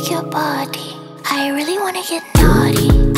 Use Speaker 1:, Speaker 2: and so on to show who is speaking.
Speaker 1: like your body. I really wanna get naughty.